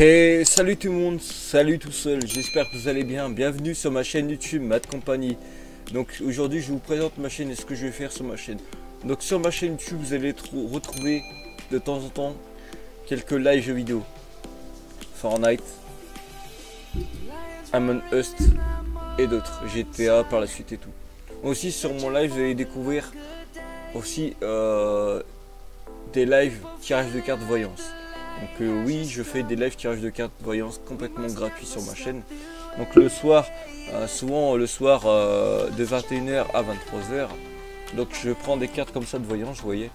Salut tout le monde, salut tout seul, j'espère que vous allez bien, bienvenue sur ma chaîne YouTube Mad Company. Donc aujourd'hui je vous présente ma chaîne et ce que je vais faire sur ma chaîne. Donc sur ma chaîne YouTube vous allez retrouver de temps en temps quelques live jeux vidéo. Fortnite, Among Us et d'autres, GTA par la suite et tout. Aussi sur mon live vous allez découvrir aussi euh, des lives tirage de cartes voyance. Donc euh, oui, je fais des live tirage de cartes voyance complètement gratuits sur ma chaîne. Donc le soir, euh, souvent le soir euh, de 21h à 23h. Donc je prends des cartes comme ça de voyance, vous voyez.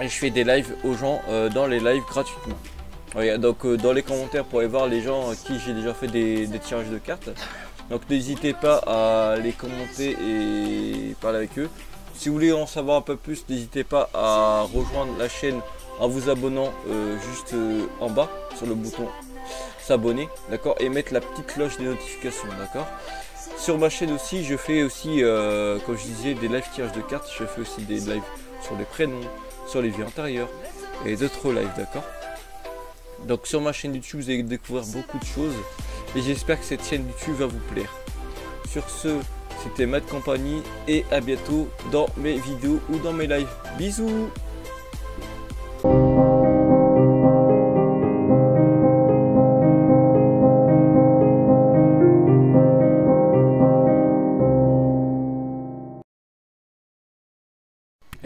Et je fais des lives aux gens dans les lives gratuitement. donc dans les commentaires pour aller voir les gens à qui j'ai déjà fait des, des, tirages de cartes. Donc n'hésitez pas à les commenter et parler avec eux. Si vous voulez en savoir un peu plus, n'hésitez pas à rejoindre la chaîne en vous abonnant euh, juste euh, en bas sur le bouton s'abonner, d'accord, et mettre la petite cloche des notifications, d'accord. Sur ma chaîne aussi, je fais aussi, euh, comme je disais, des live tirages de cartes. Je fais aussi des lives sur les prénoms, sur les vies antérieures et d'autres lives, d'accord. Donc sur ma chaîne YouTube, vous allez découvrir beaucoup de choses et j'espère que cette chaîne YouTube va vous plaire. Sur ce, c'était Matt Compagnie et à bientôt dans mes vidéos ou dans mes lives. Bisous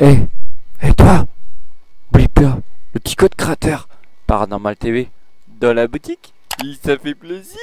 Eh, hey, toi Blipper, le petit code créateur Paranormal TV, dans la boutique Ça fait plaisir